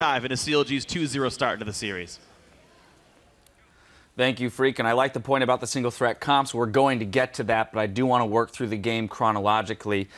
dive into CLG's 2-0 start into the series. Thank you, Phreak. And I like the point about the single threat comps. We're going to get to that, but I do want to work through the game chronologically.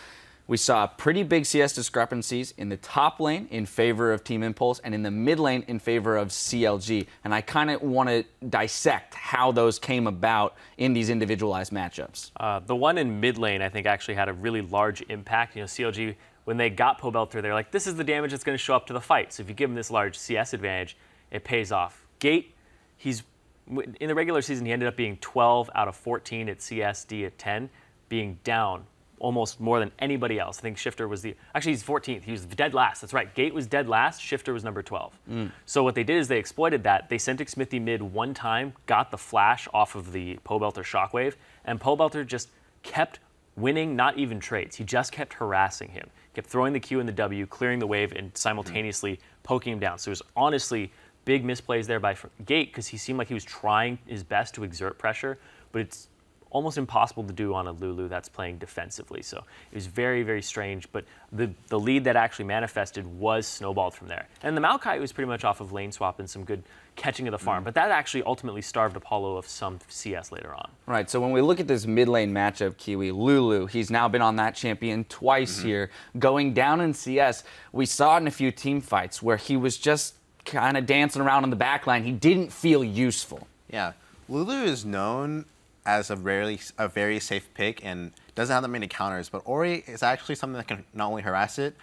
We saw pretty big CS discrepancies in the top lane in favor of Team Impulse and in the mid lane in favor of CLG. And I kind of want to dissect how those came about in these individualized matchups. Uh, the one in mid lane, I think, actually had a really large impact. You know, CLG when they got Pobelter, they're like, this is the damage that's going to show up to the fight. So if you give him this large CS advantage, it pays off. Gate, he's in the regular season, he ended up being 12 out of 14 at CSD at 10, being down almost more than anybody else. I think Shiphtur was the actually he's 14th. He was dead last. That's right. Gate was dead last. Shiphtur was number 12. Mm. So what they did is they exploited that. They sent Xmithie mid one time, got the flash off of the Pobelter Shockwave, and Pobelter just kept winning, not even trades. He just kept harassing him kept throwing the Q and the W, clearing the wave, and simultaneously poking him down. So it was honestly big misplays there by Gate because he seemed like he was trying his best to exert pressure, but it's almost impossible to do on a Lulu that's playing defensively. So it was very, very strange. But the, the lead that actually manifested was snowballed from there. And the Maokai was pretty much off of lane swap and some good catching of the farm. Mm. But that actually ultimately starved Apollo of some CS later on. Right. So when we look at this mid lane matchup, Kiwi, Lulu, he's now been on that champion twice mm-hmm. here. Going down in CS, we saw in a few team fights where he was just kind of dancing around on the back line. He didn't feel useful. Yeah. Lulu is known as a rarely a very safe pick and doesn't have that many counters. But Ori is actually something that can not only harass it,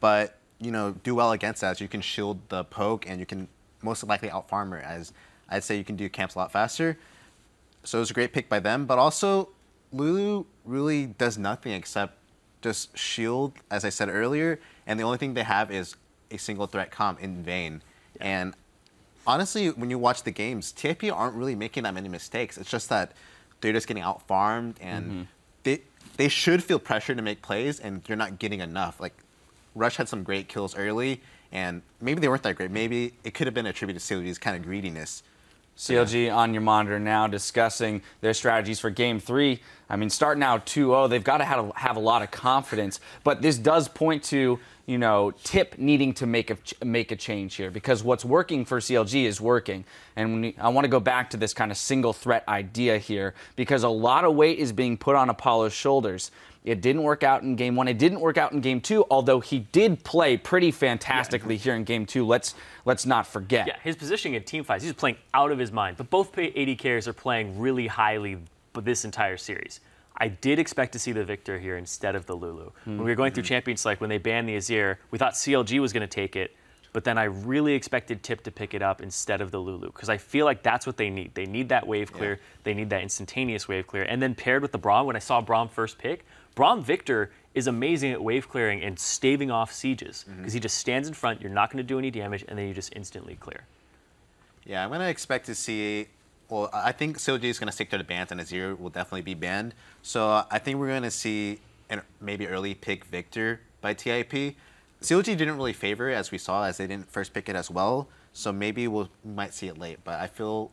but you know do well against that. So you can shield the poke and you can most likely out farmer as I'd say you can do camps a lot faster. So it was a great pick by them. But also Lulu really does nothing except just shield, as I said earlier, and the only thing they have is a single threat comp in Vayne. Yeah. And honestly, when you watch the games, TIP aren't really making that many mistakes. It's just that they're just getting out farmed and mm-hmm. they they should feel pressure to make plays and you're not getting enough. Like Rush had some great kills early and maybe they weren't that great. Maybe it could have been attributed to CLG's kind of greediness. CLG on your monitor now discussing their strategies for game three. I mean, starting out 2 0, they've got to have, have a lot of confidence. But this does point to you know, tip needing to make a make a change here because what's working for CLG is working. And we, I want to go back to this kind of single threat idea here because a lot of weight is being put on Apollo's shoulders. It didn't work out in game one. It didn't work out in game two, although he did play pretty fantastically yeah. here in game two. Let's let's not forget. Yeah, his positioning in team fights, he's playing out of his mind. But both AD carriers are playing really highly this entire series. I did expect to see the Viktor here instead of the Lulu. Mm-hmm. When we were going through Champions Select, when they banned the Azir, we thought CLG was going to take it, but then I really expected Tip to pick it up instead of the Lulu because I feel like that's what they need. They need that wave clear. Yeah. They need that instantaneous wave clear. And then paired with the Braum, when I saw Braum first pick, Braum Viktor is amazing at wave clearing and staving off sieges because mm-hmm. he just stands in front. You're not going to do any damage, and then you just instantly clear. Yeah, I'm going to expect to see well, I think CLG is going to stick to the bans, and Azir will definitely be banned. So I think we're going to see an maybe early pick Viktor by TIP. CLG didn't really favor it, as we saw, as they didn't first pick it as well. So maybe we'll, we might see it late, but I feel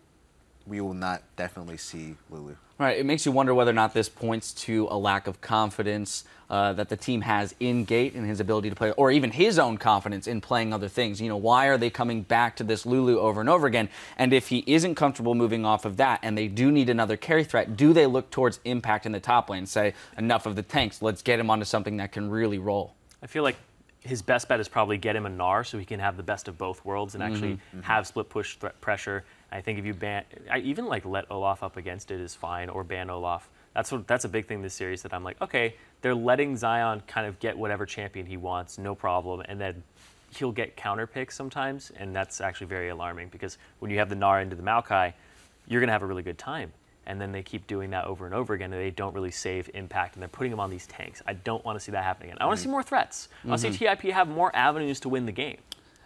we will not definitely see Lulu. Right. It makes you wonder whether or not this points to a lack of confidence uh, that the team has in Gate and his ability to play, or even his own confidence in playing other things. You know, why are they coming back to this Lulu over and over again? And if he isn't comfortable moving off of that and they do need another carry threat, do they look towards Impact in the top lane? Say, enough of the tanks, let's get him onto something that can really roll. I feel like his best bet is probably get him a Gnar so he can have the best of both worlds and actually mm-hmm. have split push pressure I think if you ban, I even like let Olaf up against it is fine, or ban Olaf. That's what that's a big thing this series that I'm like, okay, they're letting Zion kind of get whatever champion he wants, no problem, and then he'll get counter picks sometimes, and that's actually very alarming because when you have the Gnar into the Maokai, you're gonna have a really good time. And then they keep doing that over and over again, and they don't really save Impact, and they're putting them on these tanks. I don't want to see that happen again. I want to see more threats. I want to see mm-hmm. TIP have more avenues to win the game.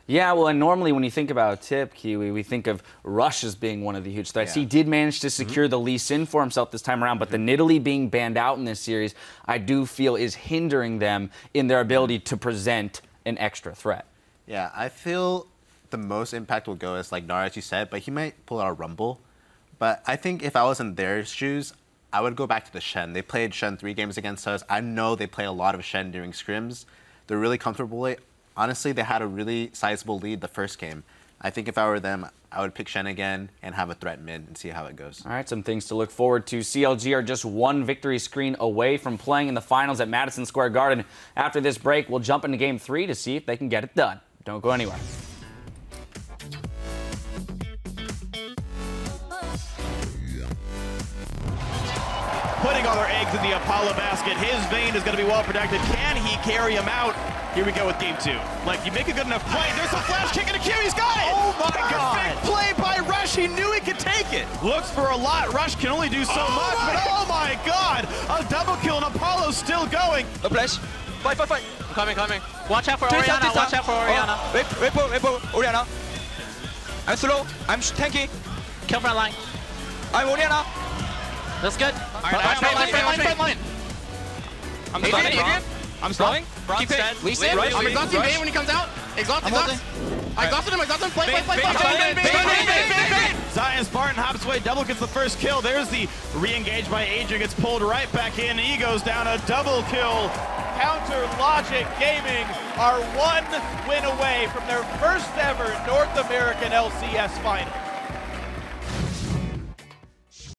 Yeah, well, and normally when you think about Tip, Kiwi, we think of Rush as being one of the huge threats. Yeah. He did manage to secure mm-hmm. the Lee Sin for himself this time around, but mm-hmm. the Nidalee being banned out in this series, I do feel is hindering them in their ability to present an extra threat. Yeah, I feel the most impact will go as like you said, but he might pull out a Rumble. But I think if I was in their shoes, I would go back to the Shen. They played Shen three games against us. I know they play a lot of Shen during scrims. They're really comfortable honestly, they had a really sizable lead the first game. I think if I were them, I would pick Shen again and have a threat mid and see how it goes. All right, some things to look forward to. CLG are just one victory screen away from playing in the finals at Madison Square Garden. After this break, we'll jump into game three to see if they can get it done. Don't go anywhere. Putting all their eggs in the Apollo basket. His Vayne is going to be well protected. Can he carry him out? Here we go with game two. Like, you make a good enough play. There's a flash kick and a Q. He's got it. Oh, my Perfect God. play by Rush. He knew he could take it. Looks for a lot. Rush can only do so oh much, but oh my God. A double kill and Apollo's still going. A flash. Fight, fight, fight. I'm coming, coming. Watch out for Three Orianna. side, Watch out for uh, Orianna. Oh, wait, wait, wait, wait, wait, Orianna. I'm slow. I'm sh- tanky. Kill front line. I'm Orianna. That's good. Alright, watch me, watch me, watch me. line. I'm Adrian, Adrian. I'm slowing. Keep it. dead. Lee Wait, Sin, wait, Rush. wait. I'm exhausting Bane when he comes out. Exhaust, I'm exhaust. I exhausted him, I exhausted him. Play, play, play, play. Bane, play, Bane, play, Bane, Bane, play, play, play. Zion Spartan hops away, double gets the first kill. There's the re-engage by Adrian, gets pulled right back in. He goes down a double kill. Counter Logic Gaming are one win away from their first ever North American LCS final.